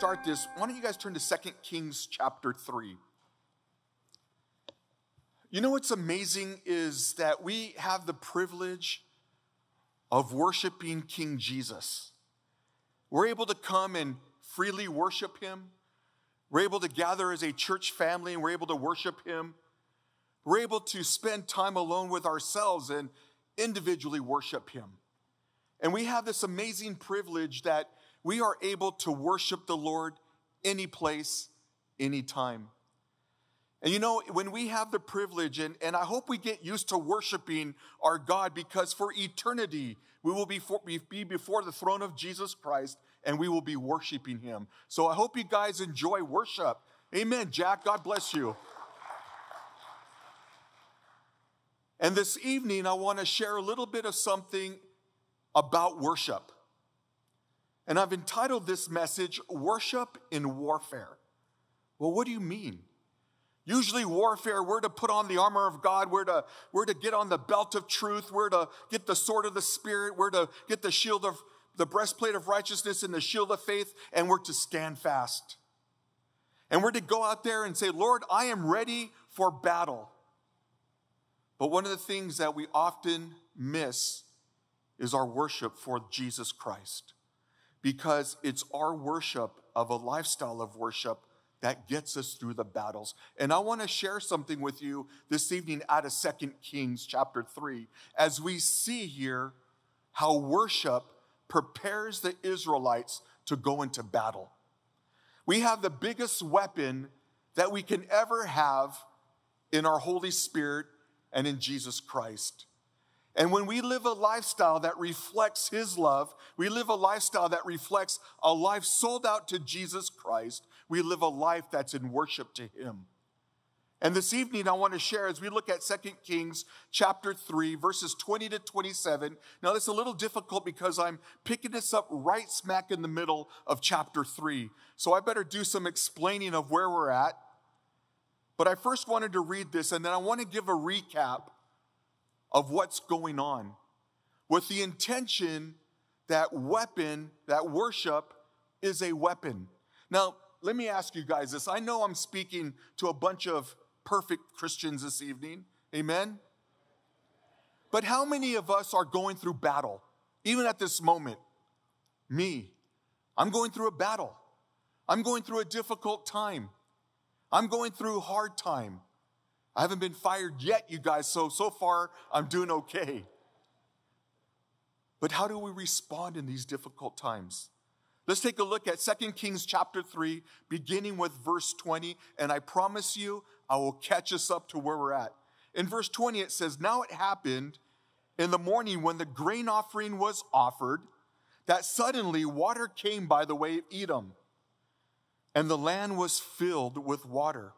start this, why don't you guys turn to 2 Kings chapter 3? You know what's amazing is that we have the privilege of worshiping King Jesus. We're able to come and freely worship him. We're able to gather as a church family and we're able to worship him. We're able to spend time alone with ourselves and individually worship him. And we have this amazing privilege that we are able to worship the Lord any place, anytime. And you know, when we have the privilege, and, and I hope we get used to worshiping our God because for eternity, we will be, for, be before the throne of Jesus Christ and we will be worshiping him. So I hope you guys enjoy worship. Amen, Jack. God bless you. And this evening, I want to share a little bit of something about worship. And I've entitled this message, Worship in Warfare. Well, what do you mean? Usually, warfare, we're to put on the armor of God, we're to, we're to get on the belt of truth, we're to get the sword of the Spirit, we're to get the shield of the breastplate of righteousness and the shield of faith, and we're to stand fast. And we're to go out there and say, Lord, I am ready for battle. But one of the things that we often miss is our worship for Jesus Christ because it's our worship of a lifestyle of worship that gets us through the battles. And I want to share something with you this evening out of Second Kings chapter 3 as we see here how worship prepares the Israelites to go into battle. We have the biggest weapon that we can ever have in our Holy Spirit and in Jesus Christ. And when we live a lifestyle that reflects His love, we live a lifestyle that reflects a life sold out to Jesus Christ, we live a life that's in worship to Him. And this evening, I want to share as we look at 2 Kings chapter 3, verses 20 to 27. Now, this is a little difficult because I'm picking this up right smack in the middle of chapter 3. So I better do some explaining of where we're at. But I first wanted to read this, and then I want to give a recap of what's going on with the intention that weapon, that worship is a weapon. Now, let me ask you guys this. I know I'm speaking to a bunch of perfect Christians this evening. Amen? But how many of us are going through battle, even at this moment? Me. I'm going through a battle. I'm going through a difficult time. I'm going through hard time. I haven't been fired yet, you guys, so so far I'm doing okay. But how do we respond in these difficult times? Let's take a look at 2 Kings chapter 3, beginning with verse 20, and I promise you, I will catch us up to where we're at. In verse 20, it says, Now it happened in the morning when the grain offering was offered that suddenly water came by the way of Edom, and the land was filled with water.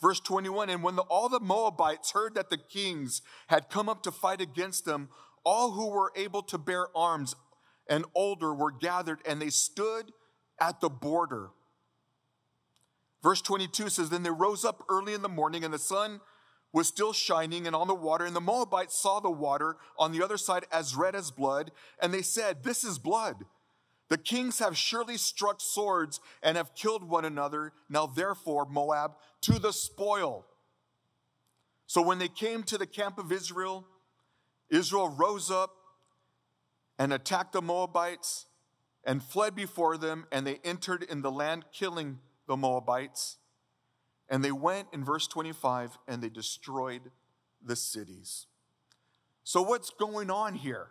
Verse 21 And when the, all the Moabites heard that the kings had come up to fight against them, all who were able to bear arms and older were gathered, and they stood at the border. Verse 22 says Then they rose up early in the morning, and the sun was still shining and on the water. And the Moabites saw the water on the other side as red as blood, and they said, This is blood. The kings have surely struck swords and have killed one another. Now, therefore, Moab, to the spoil. So, when they came to the camp of Israel, Israel rose up and attacked the Moabites and fled before them, and they entered in the land, killing the Moabites. And they went in verse 25 and they destroyed the cities. So, what's going on here?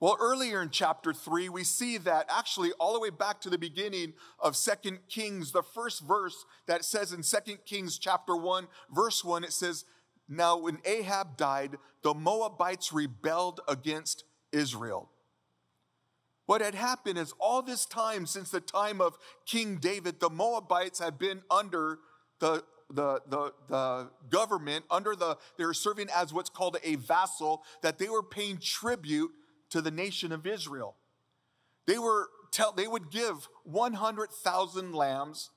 Well, earlier in chapter 3, we see that actually all the way back to the beginning of Second Kings, the first verse that says in Second Kings chapter 1, verse 1, it says, Now when Ahab died, the Moabites rebelled against Israel. What had happened is all this time, since the time of King David, the Moabites had been under the the, the, the government under the they were serving as what's called a vassal that they were paying tribute to the nation of Israel. They were tell, they would give 100,000 lambs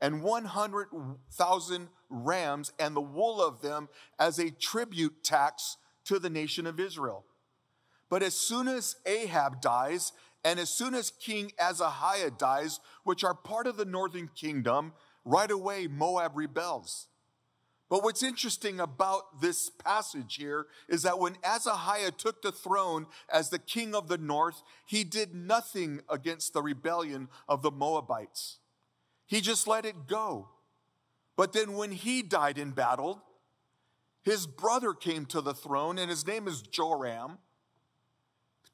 and 100,000 rams and the wool of them as a tribute tax to the nation of Israel. But as soon as Ahab dies And as soon as King Ahaziah dies, which are part of the northern kingdom, right away Moab rebels. But what's interesting about this passage here is that when Ahaziah took the throne as the king of the north, he did nothing against the rebellion of the Moabites. He just let it go. But then when he died in battle, his brother came to the throne, and his name is Joram,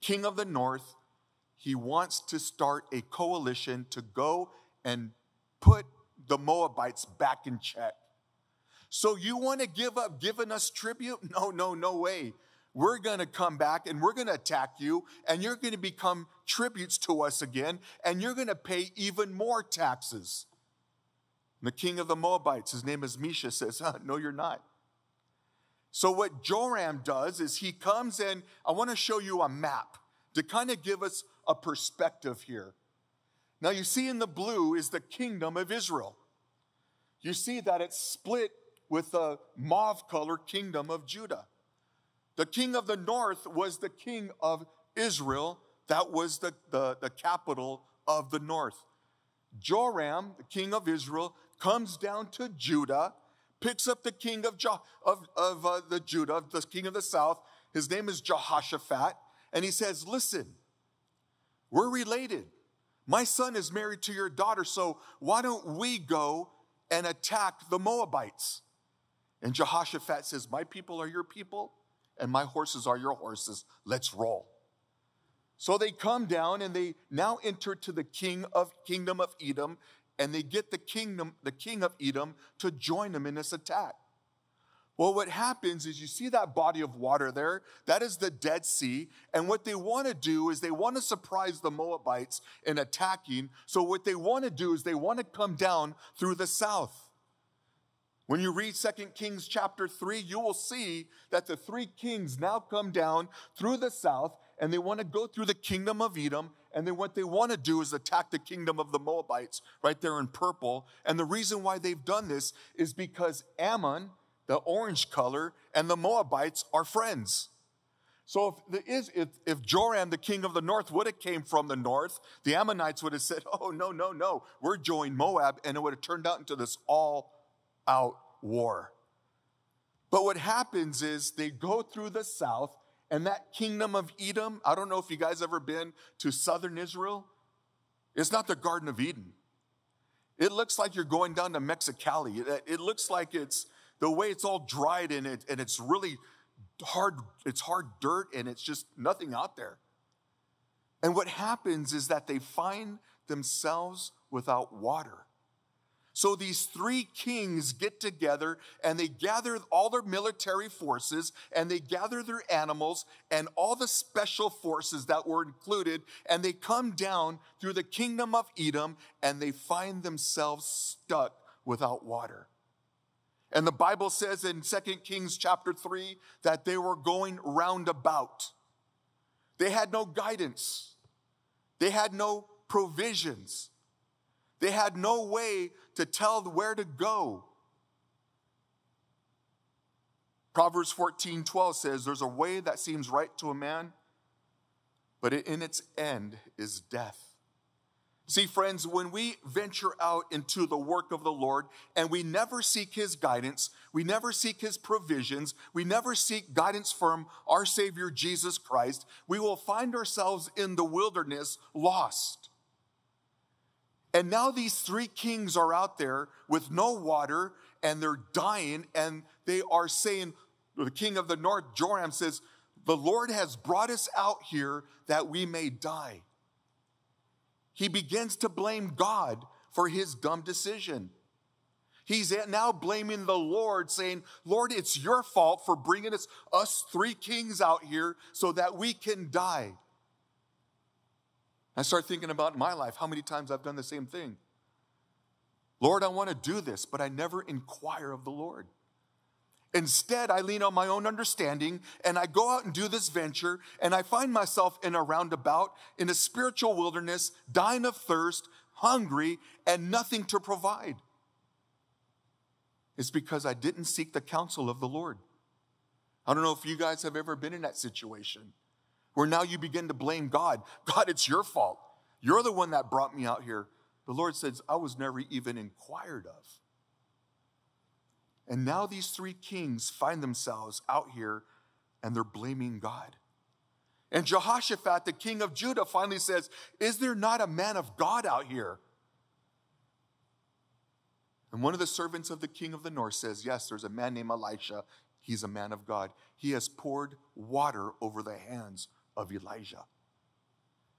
king of the north. He wants to start a coalition to go and put the Moabites back in check. So you want to give up giving us tribute? No, no, no way. We're going to come back and we're going to attack you, and you're going to become tributes to us again, and you're going to pay even more taxes. And the king of the Moabites, his name is Mesha, says, huh, No, you're not. So, what Joram does is he comes in. I want to show you a map to kind of give us a perspective here. Now, you see in the blue is the kingdom of Israel. You see that it's split with the mauve color kingdom of Judah. The king of the north was the king of Israel, that was the, the, the capital of the north. Joram, the king of Israel, comes down to Judah picks up the king of, jo- of, of uh, the Judah, the king of the south. His name is Jehoshaphat. And he says, Listen, we're related. My son is married to your daughter, so why don't we go and attack the Moabites? And Jehoshaphat says, My people are your people, and my horses are your horses. Let's roll. So they come down and they now enter to the king of kingdom of Edom, and they get the kingdom, the king of Edom, to join them in this attack. Well, what happens is you see that body of water there, that is the Dead Sea. And what they want to do is they want to surprise the Moabites in attacking. So, what they want to do is they want to come down through the south. When you read 2 Kings chapter 3, you will see that the three kings now come down through the south and they want to go through the kingdom of Edom and then what they want to do is attack the kingdom of the Moabites right there in purple. And the reason why they've done this is because Ammon, the orange color, and the Moabites are friends. So if, if, if Joram, the king of the north, would have came from the north, the Ammonites would have said, oh, no, no, no, we're joining Moab, and it would have turned out into this all-out war. But what happens is they go through the south, and that kingdom of Edom, I don't know if you guys ever been to southern Israel. It's not the Garden of Eden. It looks like you're going down to Mexicali. It, it looks like it's the way it's all dried and it and it's really hard, it's hard dirt and it's just nothing out there. And what happens is that they find themselves without water. So these three kings get together and they gather all their military forces and they gather their animals and all the special forces that were included and they come down through the kingdom of Edom and they find themselves stuck without water. And the Bible says in 2 Kings chapter 3 that they were going roundabout. They had no guidance. They had no provisions. They had no way to tell where to go. Proverbs 14 12 says, There's a way that seems right to a man, but in its end is death. See, friends, when we venture out into the work of the Lord and we never seek His guidance, we never seek His provisions, we never seek guidance from our Savior Jesus Christ, we will find ourselves in the wilderness lost. And now these three kings are out there with no water and they're dying and they are saying, the king of the north, Joram says, the Lord has brought us out here that we may die. He begins to blame God for his dumb decision. He's now blaming the Lord, saying, Lord, it's your fault for bringing us, us three kings out here so that we can die. I start thinking about my life, how many times I've done the same thing. Lord, I want to do this, but I never inquire of the Lord. Instead, I lean on my own understanding and I go out and do this venture and I find myself in a roundabout, in a spiritual wilderness, dying of thirst, hungry, and nothing to provide. It's because I didn't seek the counsel of the Lord. I don't know if you guys have ever been in that situation where now you begin to blame God. God, it's your fault. You're the one that brought me out here. The Lord says, I was never even inquired of. And now these three kings find themselves out here and they're blaming God. And Jehoshaphat, the king of Judah, finally says, Is there not a man of God out here? And one of the servants of the king of the north says, Yes, there's a man named Elisha. He's a man of God. He has poured water over the hands of Elijah.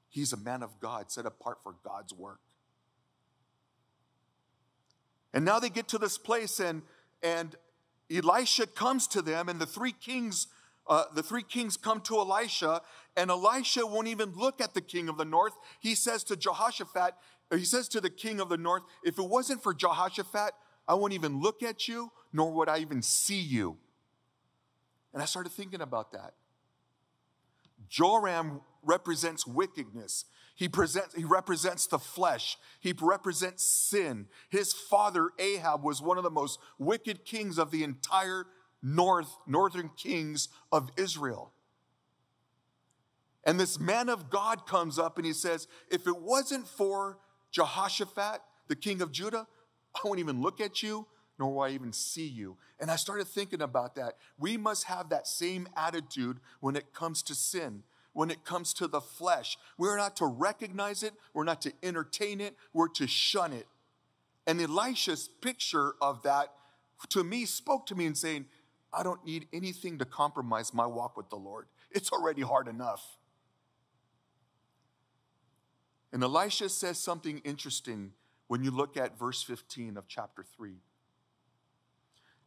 He's a man of God, set apart for God's work. And now they get to this place, and, and Elisha comes to them, and the three kings uh, the three kings come to Elisha, and Elisha won't even look at the king of the north. He says to Jehoshaphat, he says to the king of the north, if it wasn't for Jehoshaphat, I wouldn't even look at you, nor would I even see you. And I started thinking about that. Joram represents wickedness. He, presents, he represents the flesh. He represents sin. His father, Ahab, was one of the most wicked kings of the entire north, northern kings of Israel. And this man of God comes up and he says, If it wasn't for Jehoshaphat, the king of Judah, I won't even look at you, nor will I even see you. And I started thinking about that. We must have that same attitude when it comes to sin, when it comes to the flesh. We're not to recognize it, we're not to entertain it, we're to shun it. And Elisha's picture of that to me spoke to me and saying, I don't need anything to compromise my walk with the Lord. It's already hard enough. And Elisha says something interesting when you look at verse 15 of chapter 3.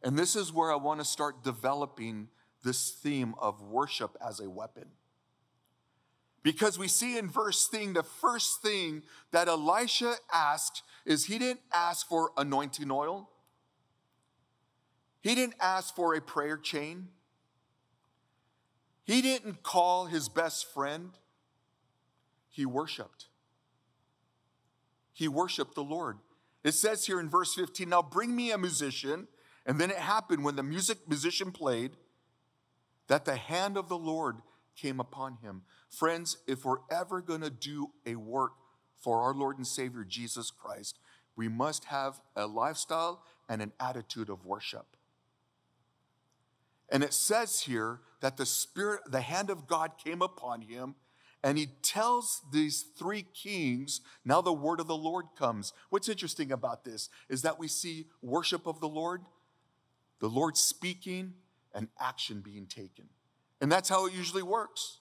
And this is where I want to start developing this theme of worship as a weapon. Because we see in verse thing, the first thing that Elisha asked is he didn't ask for anointing oil. He didn't ask for a prayer chain. He didn't call his best friend. He worshiped. He worshiped the Lord. It says here in verse 15, now bring me a musician. And then it happened when the music musician played that the hand of the Lord came upon him. Friends, if we're ever going to do a work for our Lord and Savior Jesus Christ, we must have a lifestyle and an attitude of worship. And it says here that the Spirit, the hand of God came upon him, and he tells these three kings, now the word of the Lord comes. What's interesting about this is that we see worship of the Lord, the Lord speaking, and action being taken. And that's how it usually works.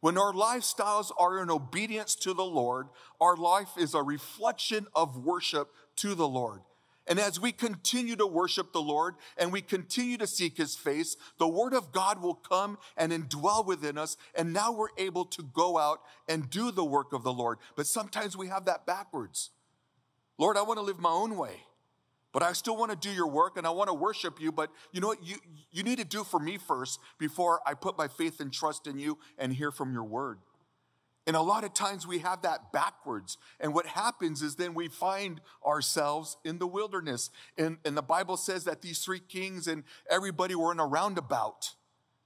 When our lifestyles are in obedience to the Lord, our life is a reflection of worship to the Lord. And as we continue to worship the Lord and we continue to seek his face, the word of God will come and indwell within us. And now we're able to go out and do the work of the Lord. But sometimes we have that backwards. Lord, I want to live my own way, but I still want to do your work and I want to worship you. But you know what? You, you need to do for me first before I put my faith and trust in you and hear from your word. And a lot of times we have that backwards. And what happens is then we find ourselves in the wilderness. And, and the Bible says that these three kings and everybody were in a roundabout.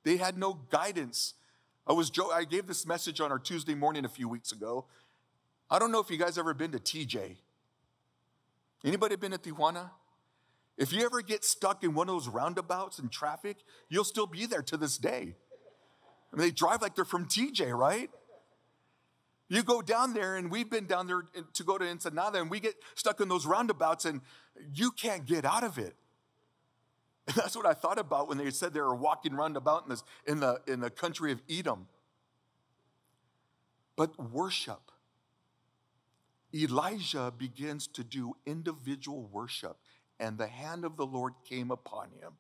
They had no guidance. I was I gave this message on our Tuesday morning a few weeks ago. I don't know if you guys ever been to TJ. Anybody been to Tijuana? If you ever get stuck in one of those roundabouts in traffic, you'll still be there to this day. I mean, they drive like they're from TJ, right? You go down there, and we've been down there to go to Ensenada, and we get stuck in those roundabouts, and you can't get out of it. And that's what I thought about when they said they were walking roundabout in, this, in, the, in the country of Edom. But worship. Elijah begins to do individual worship, and the hand of the Lord came upon him.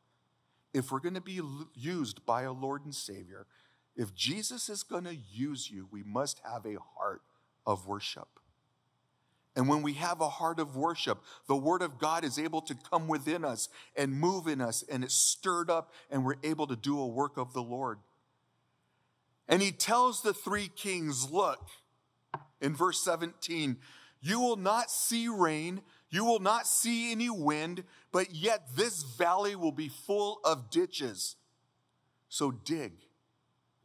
If we're going to be used by a Lord and Savior, if Jesus is going to use you, we must have a heart of worship. And when we have a heart of worship, the Word of God is able to come within us and move in us, and it's stirred up, and we're able to do a work of the Lord. And he tells the three kings, Look, in verse 17, you will not see rain, you will not see any wind, but yet this valley will be full of ditches. So dig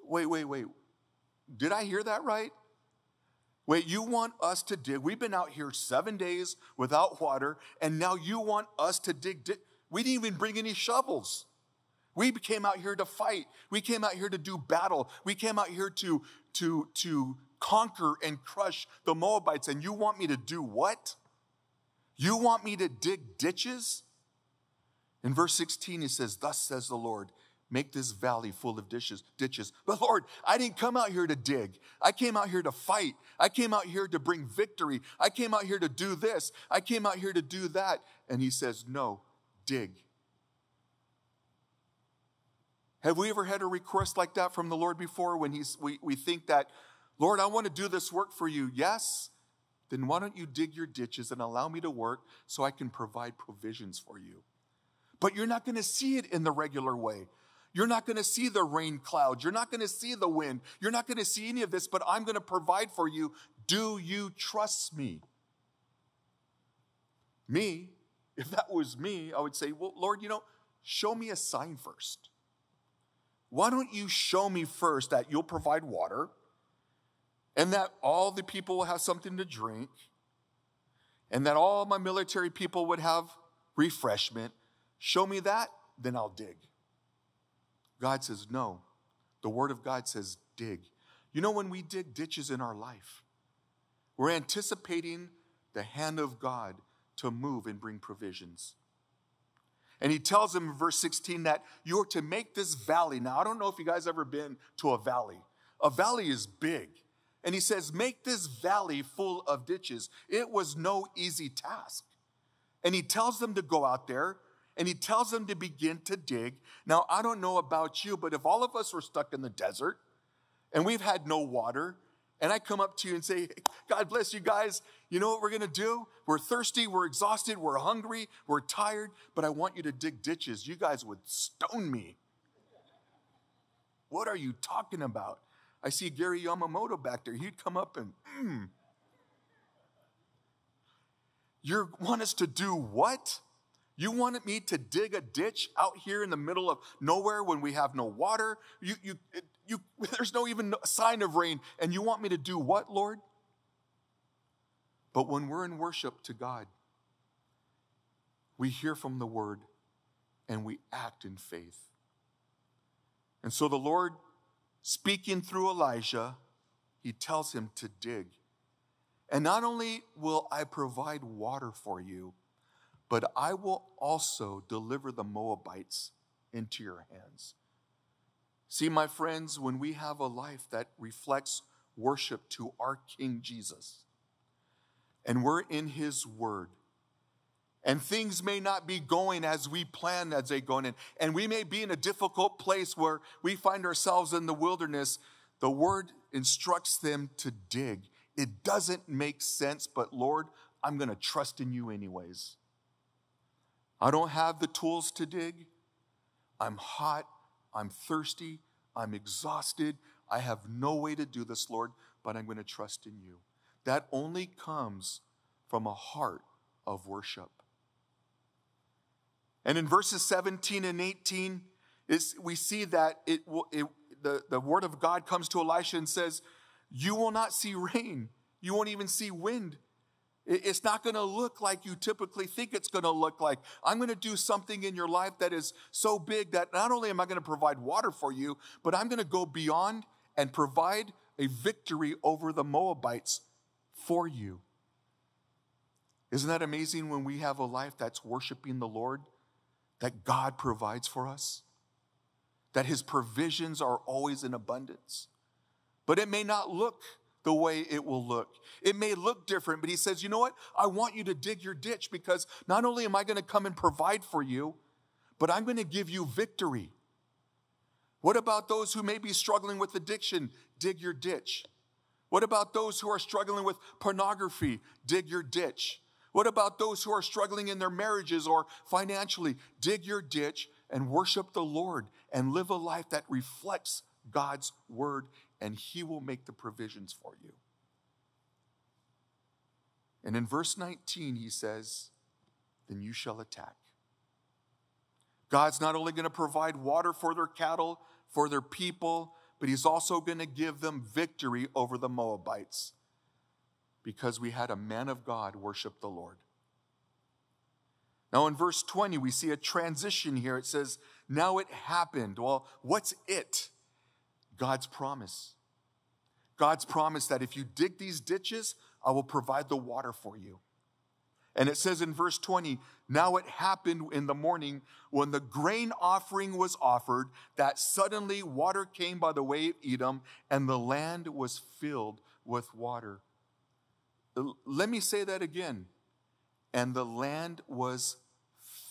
wait, wait, wait. Did I hear that right? Wait, you want us to dig? We've been out here seven days without water, and now you want us to dig? We didn't even bring any shovels. We came out here to fight. We came out here to do battle. We came out here to, to, to conquer and crush the Moabites. And you want me to do what? You want me to dig ditches? In verse 16, he says, Thus says the Lord, make this valley full of dishes, ditches. But Lord, I didn't come out here to dig. I came out here to fight. I came out here to bring victory. I came out here to do this. I came out here to do that. And he says, No, dig. Have we ever had a request like that from the Lord before when he's, we, we think that, Lord, I want to do this work for you? Yes? Then why don't you dig your ditches and allow me to work so I can provide provisions for you? But you're not going to see it in the regular way. You're not going to see the rain clouds. You're not going to see the wind. You're not going to see any of this, but I'm going to provide for you. Do you trust me? Me, if that was me, I would say, Well, Lord, you know, show me a sign first. Why don't you show me first that you'll provide water and that all the people will have something to drink and that all my military people would have refreshment? Show me that, then I'll dig. God says, no. The Word of God says, dig. You know, when we dig ditches in our life, we're anticipating the hand of God to move and bring provisions. And he tells them in verse 16 that you're to make this valley. Now, I don't know if you guys ever been to a valley. A valley is big. And he says, make this valley full of ditches. It was no easy task. And he tells them to go out there and he tells them to begin to dig. Now, I don't know about you, but if all of us were stuck in the desert and we've had no water, and I come up to you and say, God bless you guys. You know what we're going to do? We're thirsty, we're exhausted, we're hungry, we're tired, but I want you to dig ditches. You guys would stone me. What are you talking about? I see Gary Yamamoto back there. He'd come up and, mm. You want us to do what? You wanted me to dig a ditch out here in the middle of nowhere when we have no water? You, you, you, there's no even sign of rain. And you want me to do what, Lord? But when we're in worship to God, we hear from the word and we act in faith. And so the Lord, speaking through Elijah, he tells him to dig. And not only will I provide water for you, but I will also deliver the Moabites into your hands. See, my friends, when we have a life that reflects worship to our King Jesus, and we're in His Word, and things may not be going as we plan as they go in, and we may be in a difficult place where we find ourselves in the wilderness, the Word instructs them to dig. It doesn't make sense, but Lord, I'm going to trust in you anyways. I don't have the tools to dig. I'm hot. I'm thirsty. I'm exhausted. I have no way to do this, Lord, but I'm going to trust in you. That only comes from a heart of worship. And in verses 17 and 18, we see that it, it, the, the word of God comes to Elisha and says, You will not see rain. You won't even see wind it's not going to look like you typically think it's going to look like. I'm going to do something in your life that is so big that not only am I going to provide water for you, but I'm going to go beyond and provide a victory over the Moabites for you. Isn't that amazing when we have a life that's worshiping the Lord, that God provides for us, that His provisions are always in abundance? But it may not look the way it will look. It may look different, but he says, you know what? I want you to dig your ditch because not only am I going to come and provide for you, but I'm going to give you victory. What about those who may be struggling with addiction? Dig your ditch. What about those who are struggling with pornography? Dig your ditch. What about those who are struggling in their marriages or financially? Dig your ditch and worship the Lord and live a life that reflects God's word and he will make the provisions for you. And in verse 19, he says, Then you shall attack. God's not only going to provide water for their cattle, for their people, but he's also going to give them victory over the Moabites because we had a man of God worship the Lord. Now, in verse 20, we see a transition here. It says, Now it happened. Well, what's it? God's promise. God's promise that if you dig these ditches, I will provide the water for you. And it says in verse 20, now it happened in the morning when the grain offering was offered that suddenly water came by the way of Edom and the land was filled with water. Let me say that again. And the land was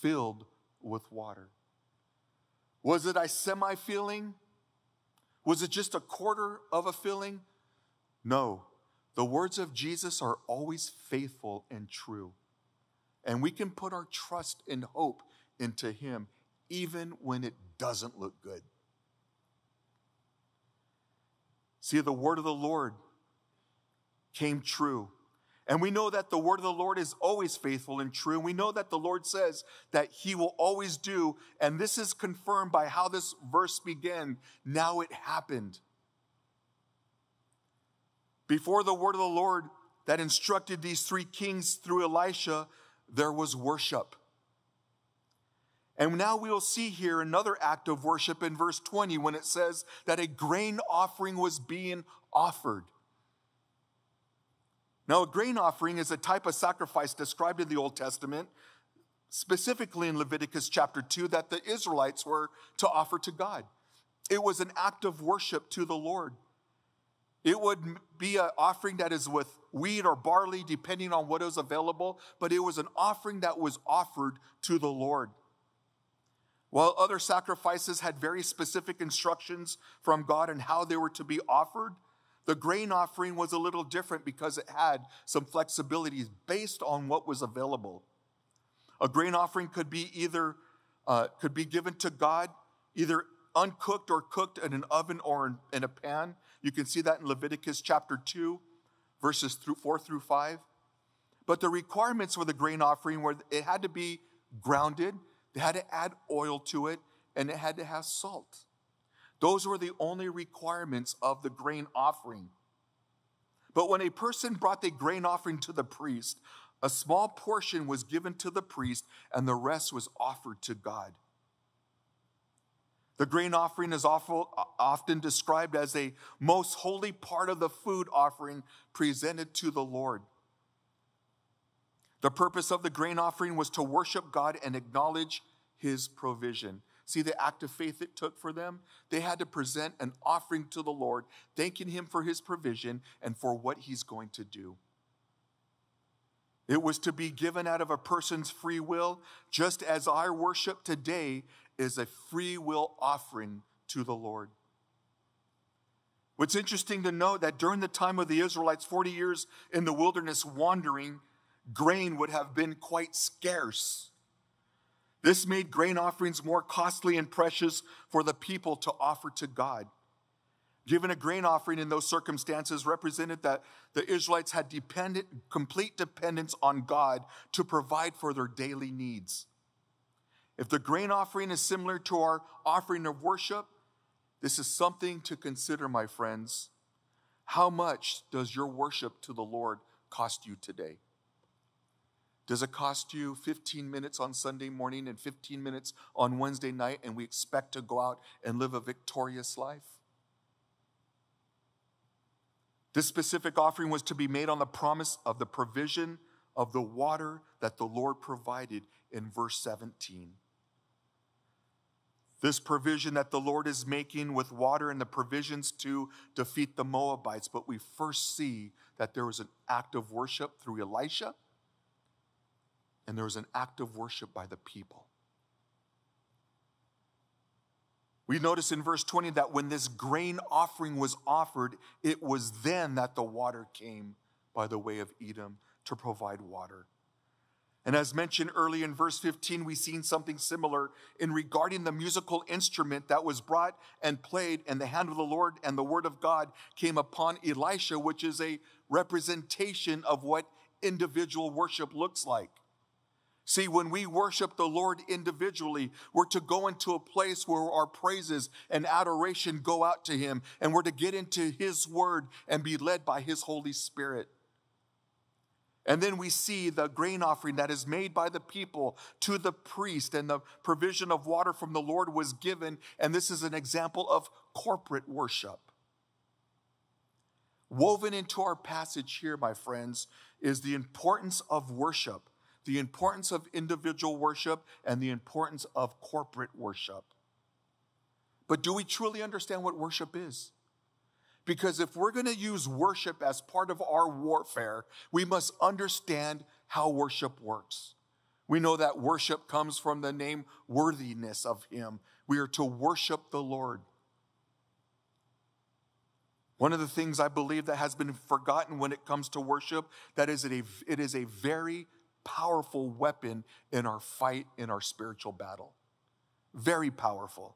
filled with water. Was it a semi filling? Was it just a quarter of a filling? No. The words of Jesus are always faithful and true. And we can put our trust and hope into Him even when it doesn't look good. See, the word of the Lord came true. And we know that the word of the Lord is always faithful and true. And we know that the Lord says that he will always do. And this is confirmed by how this verse began. Now it happened. Before the word of the Lord that instructed these three kings through Elisha, there was worship. And now we'll see here another act of worship in verse 20 when it says that a grain offering was being offered. Now, a grain offering is a type of sacrifice described in the Old Testament, specifically in Leviticus chapter 2, that the Israelites were to offer to God. It was an act of worship to the Lord. It would be an offering that is with wheat or barley, depending on what is available, but it was an offering that was offered to the Lord. While other sacrifices had very specific instructions from God and how they were to be offered, the grain offering was a little different because it had some flexibilities based on what was available. A grain offering could be either uh, could be given to God either uncooked or cooked in an oven or in, a pan. You can see that in Leviticus chapter 2, verses through 4 through 5. But the requirements for the grain offering were it had to be grounded, they had to add oil to it, and it had to have salt. Those were the only requirements of the grain offering. But when a person brought the grain offering to the priest, a small portion was given to the priest, and the rest was offered to God. The grain offering is often described as a most holy part of the food offering presented to the Lord. The purpose of the grain offering was to worship God and acknowledge his provision. See the act of faith it took for them? They had to present an offering to the Lord, thanking him for his provision and for what he's going to do. It was to be given out of a person's free will, just as our worship today is a free will offering to the Lord. What's interesting to note that during the time of the Israelites, 40 years in the wilderness wandering, grain would have been quite scarce. This made grain offerings more costly and precious for the people to offer to God. Given a grain offering in those circumstances represented that the Israelites had dependent, complete dependence on God to provide for their daily needs. If the grain offering is similar to our offering of worship, this is something to consider, my friends. How much does your worship to the Lord cost you today? Does it cost you 15 minutes on Sunday morning and 15 minutes on Wednesday night, and we expect to go out and live a victorious life? This specific offering was to be made on the promise of the provision of the water that the Lord provided in verse 17. This provision that the Lord is making with water and the provisions to defeat the Moabites. But we first see that there was an act of worship through Elisha, and there was an act of worship by the people. We notice in verse 20 that when this grain offering was offered, it was then that the water came by the way of Edom to provide water. And as mentioned early in verse 15, we've seen something similar in regarding the musical instrument that was brought and played, and the hand of the Lord and the word of God came upon Elisha, which is a representation of what individual worship looks like. See, when we worship the Lord individually, we're to go into a place where our praises and adoration go out to Him, and we're to get into His Word and be led by His Holy Spirit. And then we see the grain offering that is made by the people to the priest, and the provision of water from the Lord was given. And this is an example of corporate worship. Woven into our passage here, my friends, is the importance of worship the importance of individual worship and the importance of corporate worship. But do we truly understand what worship is? Because if we're going to use worship as part of our warfare, we must understand how worship works. We know that worship comes from the name worthiness of Him. We are to worship the Lord. One of the things I believe that has been forgotten when it comes to worship, that is a, it is a very powerful weapon in our fight, in our spiritual battle. Very powerful.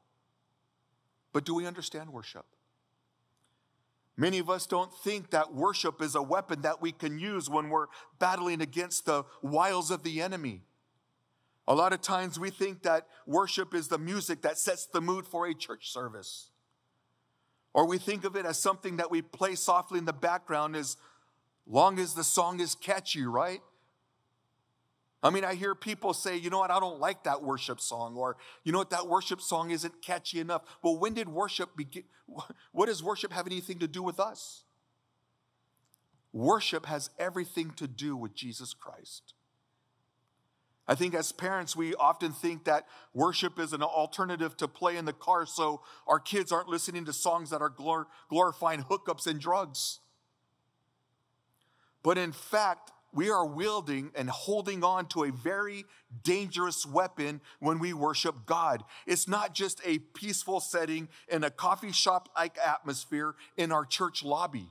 But do we understand worship? Many of us don't think that worship is a weapon that we can use when we're battling against the wiles of the enemy. A lot of times we think that worship is the music that sets the mood for a church service. Or we think of it as something that we play softly in the background as long as the song is catchy, right? I mean, I hear people say, you know what, I don't like that worship song, or you know what, that worship song isn't catchy enough. Well, when did worship begin? What does worship have anything to do with us? Worship has everything to do with Jesus Christ. I think as parents, we often think that worship is an alternative to play in the car so our kids aren't listening to songs that are glor- glorifying hookups and drugs. But in fact, we are wielding and holding on to a very dangerous weapon when we worship God. It's not just a peaceful setting in a coffee shop like atmosphere in our church lobby.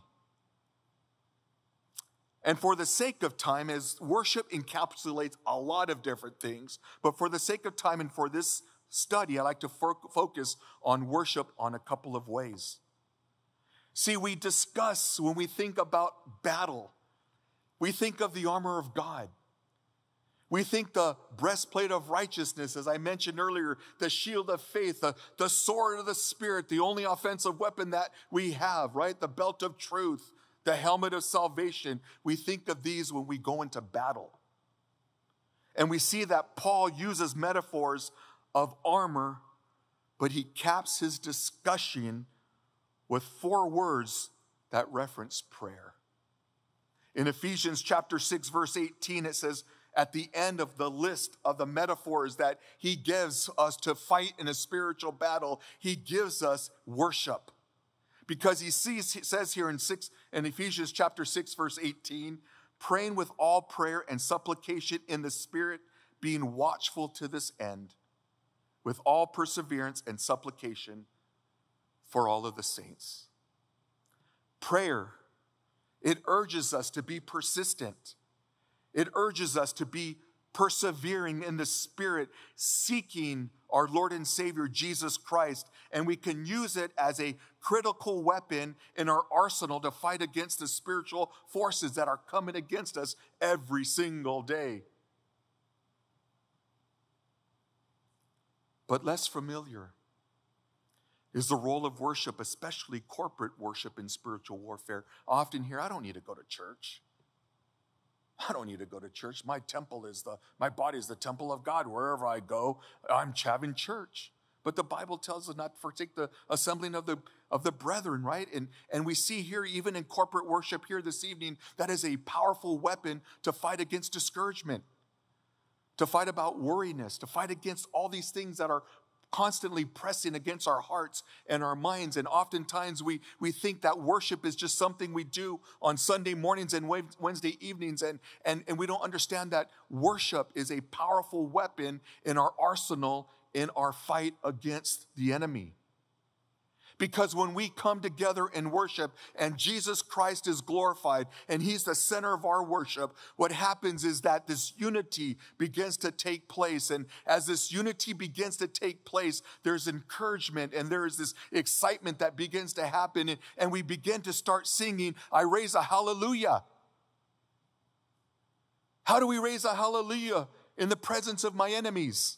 And for the sake of time, as worship encapsulates a lot of different things, but for the sake of time and for this study, I like to focus on worship on a couple of ways. See, we discuss when we think about battle we think of the armor of God. We think the breastplate of righteousness, as I mentioned earlier, the shield of faith, the, the sword of the Spirit, the only offensive weapon that we have, right? The belt of truth, the helmet of salvation. We think of these when we go into battle. And we see that Paul uses metaphors of armor, but he caps his discussion with four words that reference prayer. In Ephesians chapter 6 verse 18 it says at the end of the list of the metaphors that he gives us to fight in a spiritual battle, he gives us worship. Because he sees he says here in 6 in Ephesians chapter 6 verse 18, praying with all prayer and supplication in the spirit, being watchful to this end, with all perseverance and supplication for all of the saints. Prayer it urges us to be persistent. It urges us to be persevering in the Spirit, seeking our Lord and Savior Jesus Christ. And we can use it as a critical weapon in our arsenal to fight against the spiritual forces that are coming against us every single day. But less familiar is the role of worship, especially corporate worship in spiritual warfare. I often hear, I don't need to go to church. I don't need to go to church. My temple is the, my body is the temple of God. Wherever I go, I'm having church. But the Bible tells us not to forsake the assembling of the, of the brethren, right? And, and we see here, even in corporate worship here this evening, that is a powerful weapon to fight against discouragement, to fight about worriness, to fight against all these things that are constantly pressing against our hearts and our minds. And oftentimes we, we think that worship is just something we do on Sunday mornings and Wednesday evenings. And, and, and we don't understand that worship is a powerful weapon in our arsenal in our fight against the enemy. Because when we come together in worship and Jesus Christ is glorified and he's the center of our worship, what happens is that this unity begins to take place. And as this unity begins to take place, there's encouragement and there is this excitement that begins to happen. And we begin to start singing, I raise a hallelujah. How do we raise a hallelujah? in the presence of my enemies.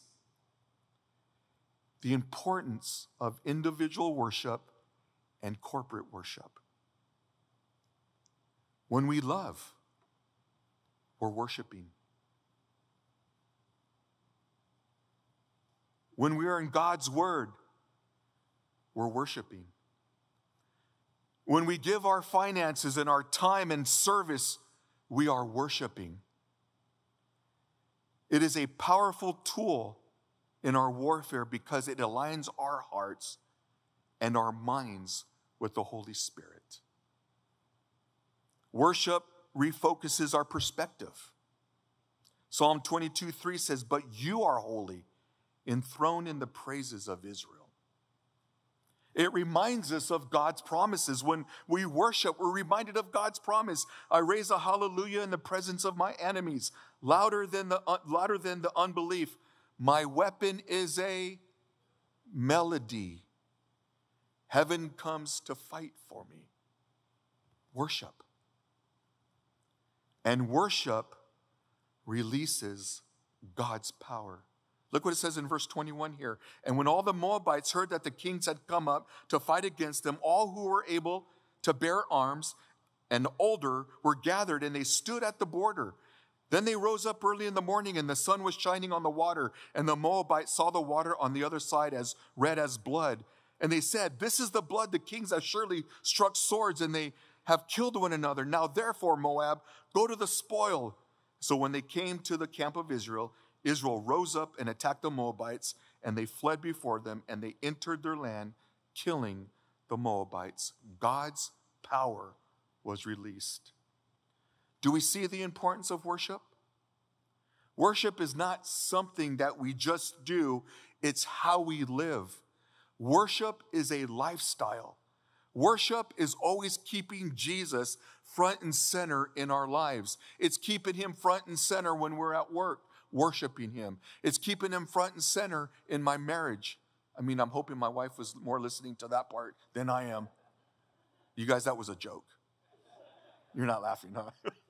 The importance of individual worship and corporate worship. When we love, we're worshiping. When we are in God's Word, we're worshiping. When we give our finances and our time and service, we are worshiping. It is a powerful tool in our warfare because it aligns our hearts and our minds with the Holy Spirit. Worship refocuses our perspective. Psalm 22 3 says, But you are holy, enthroned in the praises of Israel. It reminds us of God's promises. When we worship, we're reminded of God's promise. I raise a hallelujah in the presence of my enemies, louder than the, uh, louder than the unbelief. My weapon is a melody. Heaven comes to fight for me. Worship. And worship releases God's power. Look what it says in verse 21 here. And when all the Moabites heard that the kings had come up to fight against them, all who were able to bear arms and older were gathered and they stood at the border. Then they rose up early in the morning and the sun was shining on the water. And the Moabites saw the water on the other side as red as blood. And they said, This is the blood the kings have surely struck swords and they have killed one another. Now, therefore, Moab, go to the spoil. So when they came to the camp of Israel, Israel rose up and attacked the Moabites, and they fled before them, and they entered their land, killing the Moabites. God's power was released. Do we see the importance of worship? Worship is not something that we just do, it's how we live. Worship is a lifestyle. Worship is always keeping Jesus front and center in our lives. It's keeping him front and center when we're at work worshiping Him. It's keeping Him front and center in my marriage. I mean, I'm hoping my wife was more listening to that part than I am. You guys, that was a joke. You're not laughing, huh?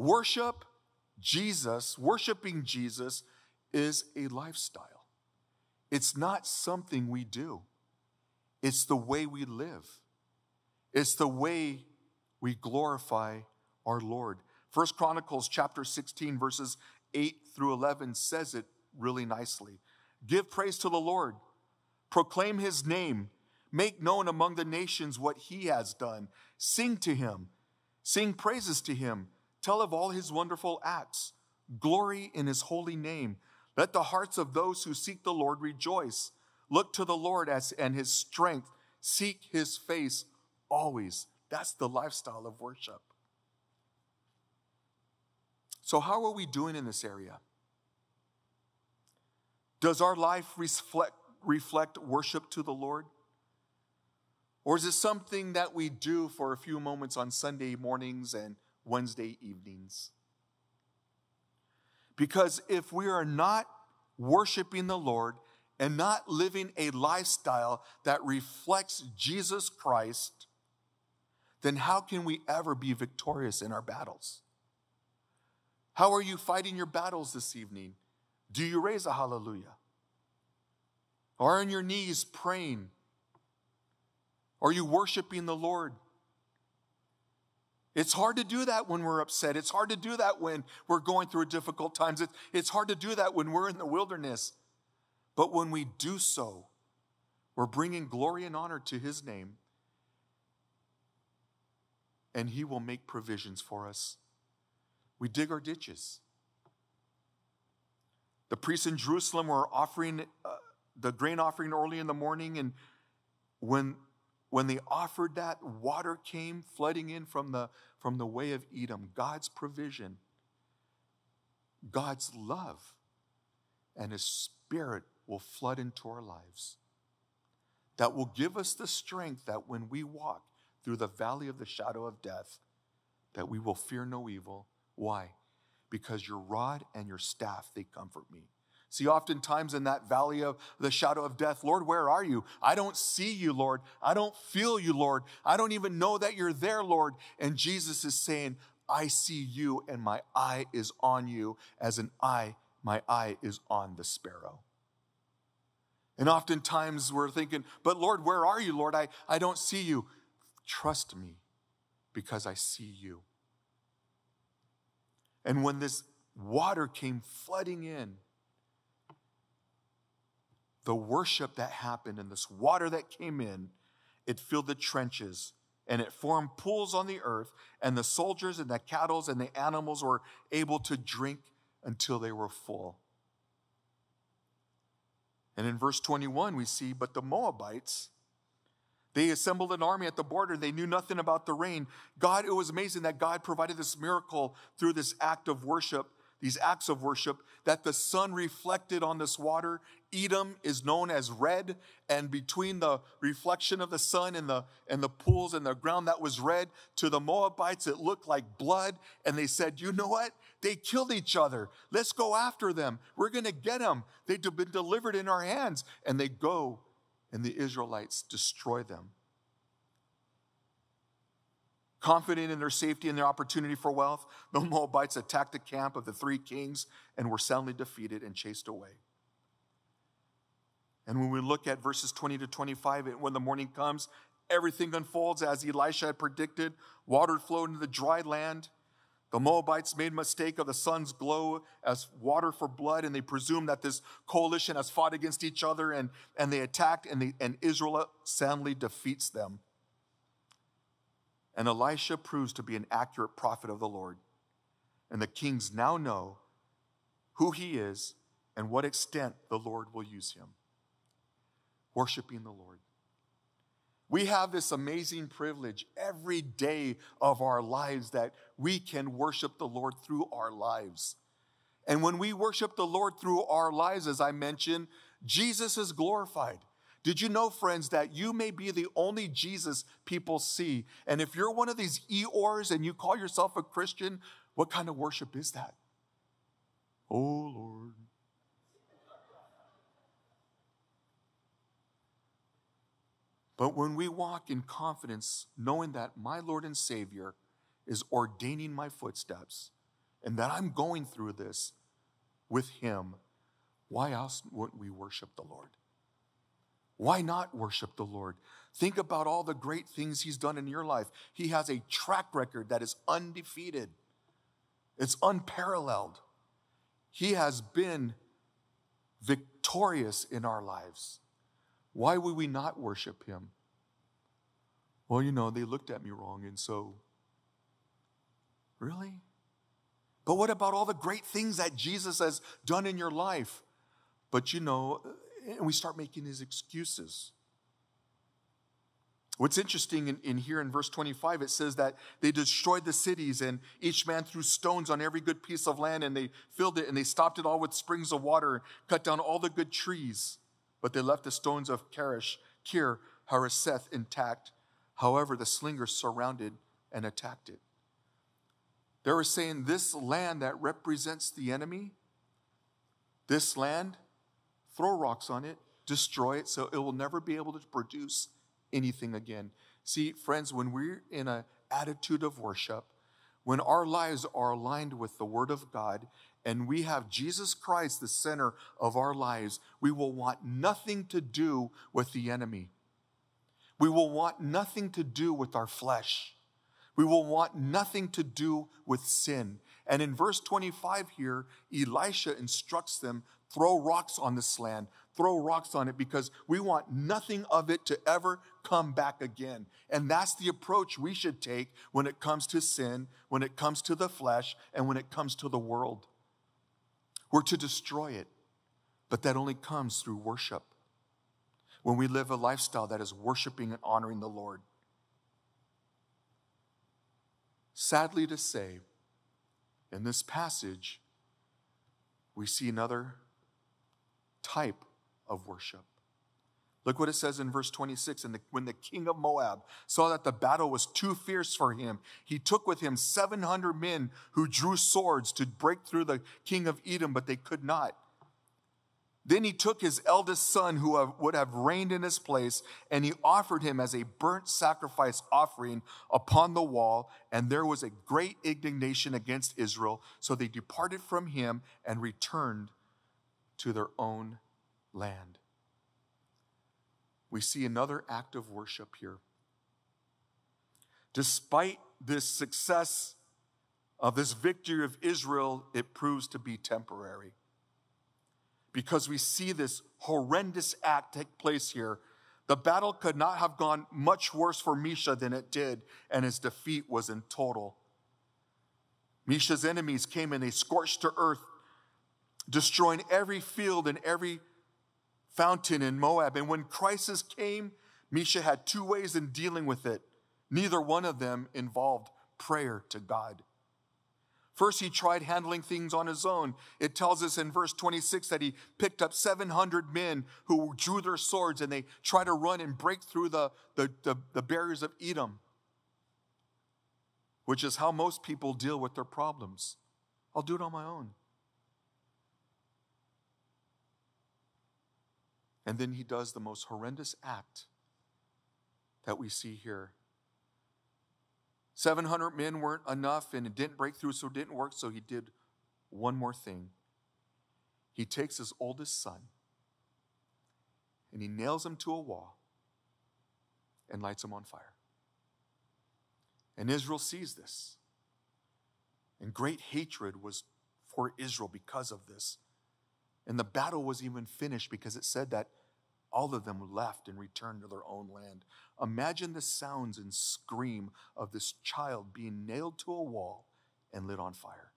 Worship Jesus, worshiping Jesus is a lifestyle. It's not something we do, it's the way we live, it's the way we glorify our Lord. First Chronicles chapter 16 verses 8 through 11 says it really nicely. Give praise to the Lord. Proclaim his name. Make known among the nations what he has done. Sing to him. Sing praises to him. Tell of all his wonderful acts. Glory in his holy name. Let the hearts of those who seek the Lord rejoice. Look to the Lord as, and his strength. Seek his face always. That's the lifestyle of worship. So, how are we doing in this area? Does our life reflect, reflect worship to the Lord? Or is it something that we do for a few moments on Sunday mornings and Wednesday evenings? Because if we are not worshiping the Lord and not living a lifestyle that reflects Jesus Christ, then how can we ever be victorious in our battles? How are you fighting your battles this evening? Do you raise a hallelujah? Are on your knees praying? Are you worshiping the Lord? It's hard to do that when we're upset. It's hard to do that when we're going through difficult times. It's hard to do that when we're in the wilderness. But when we do so, we're bringing glory and honor to His name, and He will make provisions for us. We dig our ditches. The priests in Jerusalem were offering uh, the grain offering early in the morning, and when when they offered that, water came flooding in from the from the way of Edom. God's provision, God's love, and His Spirit will flood into our lives. That will give us the strength that when we walk through the valley of the shadow of death, that we will fear no evil why? Because your rod and your staff, they comfort me. See, oftentimes in that valley of the shadow of death, Lord, where are you? I don't see you, Lord. I don't feel you, Lord. I don't even know that you're there, Lord. And Jesus is saying, I see you and my eye is on you as an eye, my eye is on the sparrow. And oftentimes we're thinking, but Lord, where are you, Lord? I, I don't see you. Trust me because I see you. And when this water came flooding in, the worship that happened and this water that came in, it filled the trenches and it formed pools on the earth, and the soldiers and the cattle and the animals were able to drink until they were full. And in verse 21, we see, but the Moabites, they assembled an army at the border. They knew nothing about the rain. God, it was amazing that God provided this miracle through this act of worship these acts of worship, that the sun reflected on this water. Edom is known as red, and between the reflection of the sun and the, and the pools and the ground that was red, to the Moabites, it looked like blood. And they said, You know what? They killed each other. Let's go after them. We're going to get them. They've been delivered in our hands. And they go, and the Israelites destroy them. Confident in their safety and their opportunity for wealth, the Moabites attacked the camp of the three kings and were soundly defeated and chased away. And when we look at verses 20 to 25, when the morning comes, everything unfolds as Elisha had predicted. Water flowed into the dry land. The Moabites made mistake of the sun's glow as water for blood, and they presumed that this coalition has fought against each other, and, and they attacked, and, the, and Israel soundly defeats them. And Elisha proves to be an accurate prophet of the Lord. And the kings now know who he is and what extent the Lord will use him. Worshiping the Lord. We have this amazing privilege every day of our lives that we can worship the Lord through our lives. And when we worship the Lord through our lives, as I mentioned, Jesus is glorified. Did you know, friends, that you may be the only Jesus people see? And if you're one of these Eeyores and you call yourself a Christian, what kind of worship is that? Oh, Lord. But when we walk in confidence, knowing that my Lord and Savior is ordaining my footsteps and that I'm going through this with Him, why else wouldn't we worship the Lord? Why not worship the Lord? Think about all the great things He's done in your life. He has a track record that is undefeated, it's unparalleled. He has been victorious in our lives. Why would we not worship Him? Well, you know, they looked at me wrong, and so, really? But what about all the great things that Jesus has done in your life? But you know, and we start making these excuses. What's interesting in, in, here in verse 25, it says that they destroyed the cities and each man threw stones on every good piece of land and they filled it and they stopped it all with springs of water, cut down all the good trees, but they left the stones of Karish, Kir, Hareseth intact. However, the slingers surrounded and attacked it. They were saying this land that represents the enemy, this land throw rocks on it, destroy it, so it will never be able to produce anything again. See, friends, when we're in an attitude of worship, when our lives are aligned with the Word of God, and we have Jesus Christ the center of our lives, we will want nothing to do with the enemy. We will want nothing to do with our flesh. We will want nothing to do with sin. And in verse 25 here, Elisha instructs them throw rocks on this land, throw rocks on it because we want nothing of it to ever come back again. And that's the approach we should take when it comes to sin, when it comes to the flesh, and when it comes to the world. We're to destroy it, but that only comes through worship. When we live a lifestyle that is worshiping and honoring the Lord. Sadly to say, in this passage, we see another type of worship. Look what it says in verse 26. And the, when the king of Moab saw that the battle was too fierce for him, he took with him 700 men who drew swords to break through the king of Edom, but they could not. Then he took his eldest son, who would have reigned in his place, and he offered him as a burnt sacrifice offering upon the wall. And there was a great indignation against Israel. So they departed from him and returned to their own land. We see another act of worship here. Despite this success of this victory of Israel, it proves to be temporary because we see this horrendous act take place here. The battle could not have gone much worse for Mesha than it did, and his defeat was in total. Mesha's enemies came and they scorched to earth, destroying every field and every fountain in Moab. And when crisis came, Mesha had two ways in dealing with it. Neither one of them involved prayer to God. First, he tried handling things on his own. It tells us in verse 26 that he picked up 700 men who drew their swords and they tried to run and break through the, the, the, the barriers of Edom, which is how most people deal with their problems. I'll do it on my own. And then he does the most horrendous act that we see here 700 men weren't enough and it didn't break through, so it didn't work. So he did one more thing. He takes his oldest son and he nails him to a wall and lights him on fire. And Israel sees this. And great hatred was for Israel because of this. And the battle was even finished because it said that all of them left and returned to their own land. Imagine the sounds and scream of this child being nailed to a wall and lit on fire.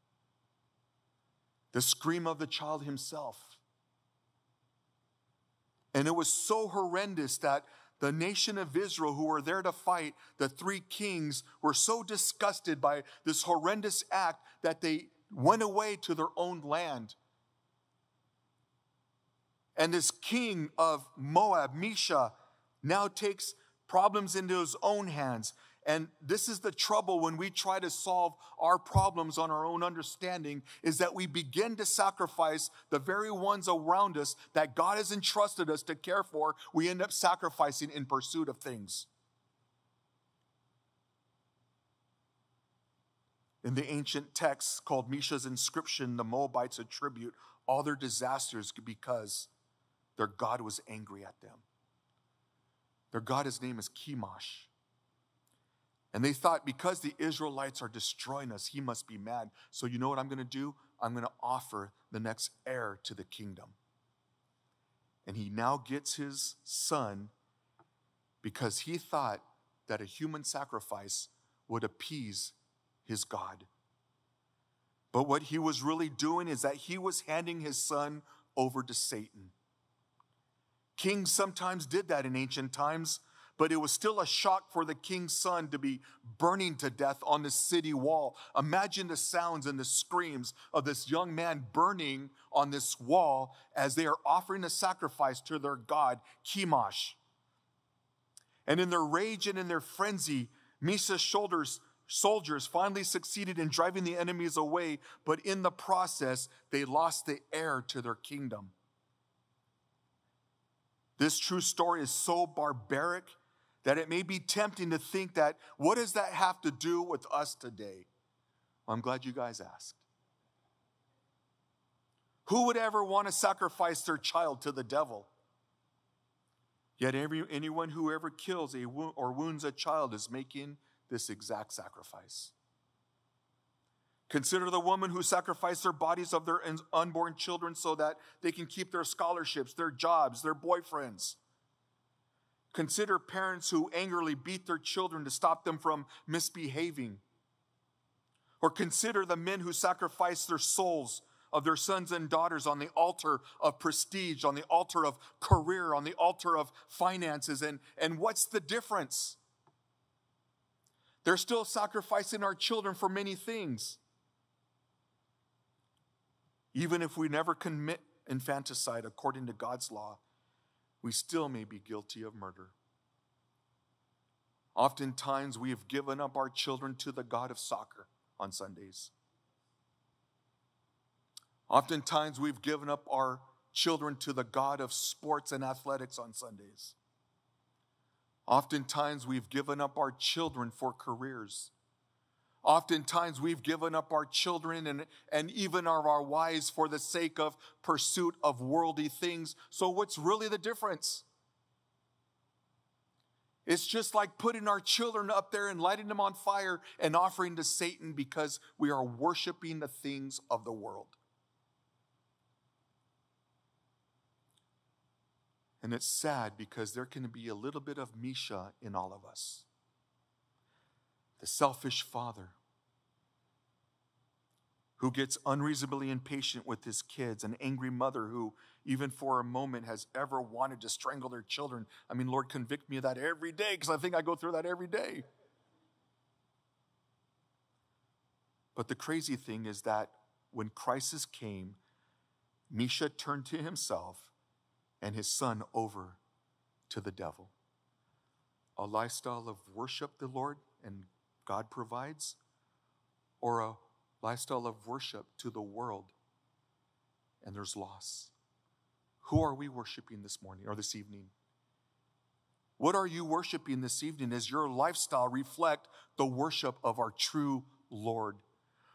The scream of the child himself. And it was so horrendous that the nation of Israel, who were there to fight, the three kings, were so disgusted by this horrendous act that they went away to their own land and this king of Moab, Mesha, now takes problems into his own hands. And this is the trouble when we try to solve our problems on our own understanding is that we begin to sacrifice the very ones around us that God has entrusted us to care for. We end up sacrificing in pursuit of things. In the ancient texts called Mesha's inscription, the Moabites attribute all their disasters because their God was angry at them. Their God, his name is Chemosh. And they thought because the Israelites are destroying us, he must be mad. So, you know what I'm going to do? I'm going to offer the next heir to the kingdom. And he now gets his son because he thought that a human sacrifice would appease his God. But what he was really doing is that he was handing his son over to Satan. Kings sometimes did that in ancient times, but it was still a shock for the king's son to be burning to death on the city wall. Imagine the sounds and the screams of this young man burning on this wall as they are offering a sacrifice to their god, Chemosh. And in their rage and in their frenzy, Mesha's shoulders soldiers finally succeeded in driving the enemies away, but in the process, they lost the heir to their kingdom. This true story is so barbaric that it may be tempting to think that what does that have to do with us today? Well, I'm glad you guys asked. Who would ever want to sacrifice their child to the devil? Yet every, anyone who ever kills a or wounds a child is making this exact sacrifice. Consider the woman who sacrificed their bodies of their unborn children so that they can keep their scholarships, their jobs, their boyfriends. Consider parents who angrily beat their children to stop them from misbehaving. Or consider the men who sacrifice their souls of their sons and daughters on the altar of prestige, on the altar of career, on the altar of finances. And, and what's the difference? They're still sacrificing our children for many things. Even if we never commit infanticide according to God's law, we still may be guilty of murder. Oftentimes, we have given up our children to the God of soccer on Sundays. Oftentimes, we've given up our children to the God of sports and athletics on Sundays. Oftentimes, we've given up our children for careers. Oftentimes, we've given up our children and, and even our, our wives for the sake of pursuit of worldly things. So, what's really the difference? It's just like putting our children up there and lighting them on fire and offering to Satan because we are worshiping the things of the world. And it's sad because there can be a little bit of Mesha in all of us. The selfish father who gets unreasonably impatient with his kids, an angry mother who, even for a moment, has ever wanted to strangle their children. I mean, Lord, convict me of that every day because I think I go through that every day. But the crazy thing is that when crisis came, Mesha turned to himself and his son over to the devil. A lifestyle of worship the Lord and God provides, or a lifestyle of worship to the world and there's loss. Who are we worshiping this morning or this evening? What are you worshiping this evening? Does your lifestyle reflect the worship of our true Lord?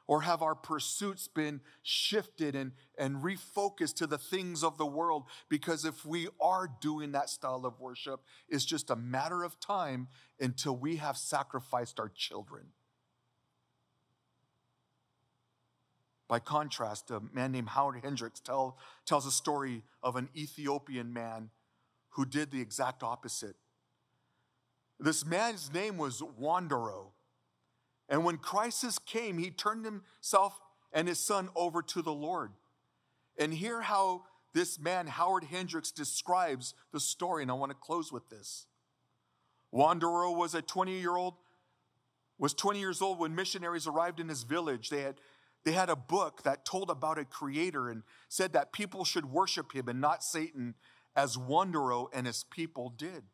Or have our pursuits been shifted and, and refocused to the things of the world? Because if we are doing that style of worship, it's just a matter of time until we have sacrificed our children. By contrast, a man named Howard Hendricks tell, tells a story of an Ethiopian man who did the exact opposite. This man's name was Wandero. And when crisis came, he turned himself and his son over to the Lord. And hear how this man, Howard Hendricks, describes the story. And I want to close with this. Wandero was a 20 year old, was 20 years old when missionaries arrived in his village. They had, they had a book that told about a creator and said that people should worship him and not Satan as Wandero and his people did.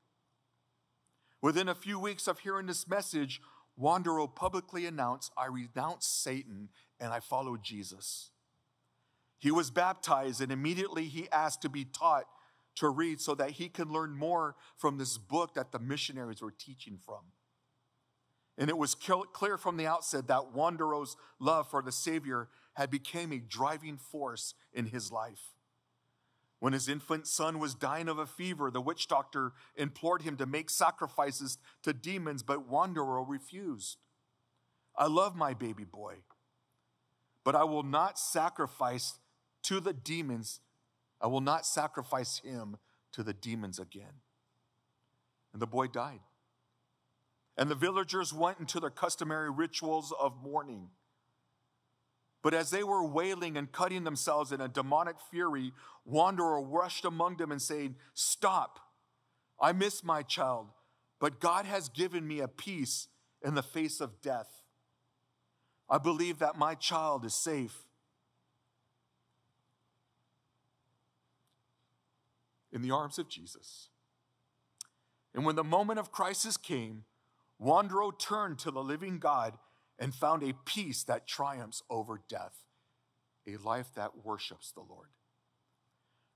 Within a few weeks of hearing this message, Wandero publicly announced, I renounce Satan and I follow Jesus. He was baptized and immediately he asked to be taught to read so that he can learn more from this book that the missionaries were teaching from. And it was clear from the outset that Wandero's love for the Savior had become a driving force in his life. When his infant son was dying of a fever, the witch doctor implored him to make sacrifices to demons, but Wandero refused. I love my baby boy, but I will not sacrifice to the demons. I will not sacrifice him to the demons again. And the boy died. And the villagers went into their customary rituals of mourning. But as they were wailing and cutting themselves in a demonic fury, Wandero rushed among them and said, Stop. I miss my child, but God has given me a peace in the face of death. I believe that my child is safe. In the arms of Jesus. And when the moment of crisis came, Wandero turned to the living God and found a peace that triumphs over death, a life that worships the Lord.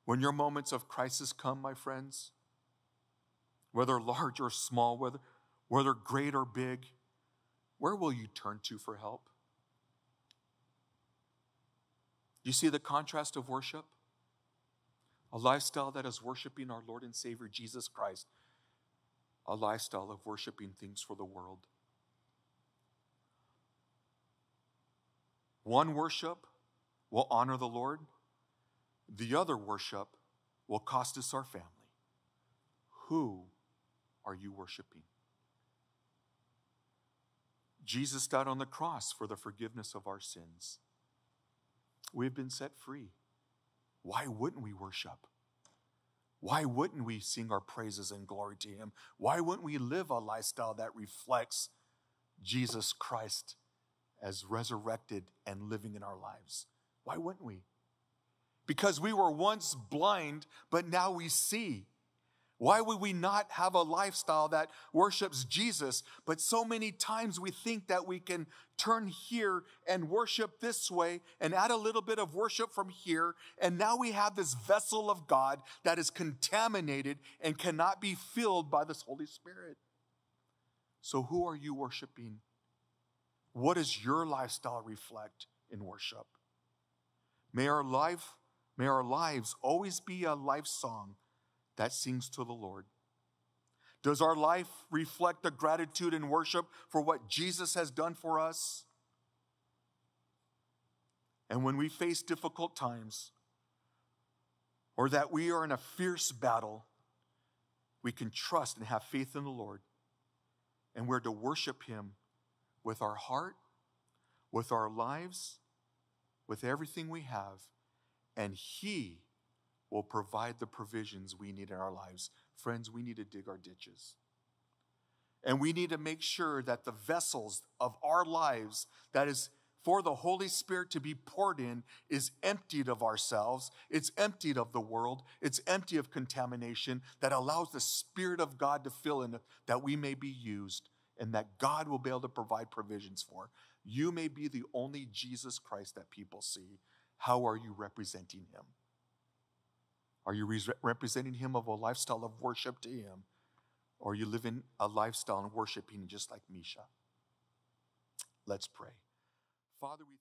When your moments of crisis come, my friends, whether large or small, whether, whether great or big, where will you turn to for help? You see the contrast of worship? A lifestyle that is worshiping our Lord and Savior Jesus Christ, a lifestyle of worshiping things for the world. One worship will honor the Lord, the other worship will cost us our family. Who are you worshiping? Jesus died on the cross for the forgiveness of our sins. We've been set free. Why wouldn't we worship? Why wouldn't we sing our praises and glory to Him? Why wouldn't we live a lifestyle that reflects Jesus Christ as resurrected and living in our lives. Why wouldn't we? Because we were once blind, but now we see. Why would we not have a lifestyle that worships Jesus? But so many times we think that we can turn here and worship this way and add a little bit of worship from here. And now we have this vessel of God that is contaminated and cannot be filled by this Holy Spirit. So, who are you worshiping? What does your lifestyle reflect in worship? May our life, may our lives always be a life song that sings to the Lord. Does our life reflect the gratitude and worship for what Jesus has done for us? And when we face difficult times, or that we are in a fierce battle, we can trust and have faith in the Lord. And we're to worship Him with our heart, with our lives, with everything we have. And He will provide the provisions we need in our lives. Friends, we need to dig our ditches. And we need to make sure that the vessels of our lives that is for the Holy Spirit to be poured in is emptied of ourselves. It's emptied of the world. It's empty of contamination that allows the Spirit of God to fill in that we may be used and that God will be able to provide provisions for. You may be the only Jesus Christ that people see. How are you representing him? Are you re- representing Him of a lifestyle of worship to Him? Or are you living a lifestyle and worshiping just like Mesha? Let's pray. Father, we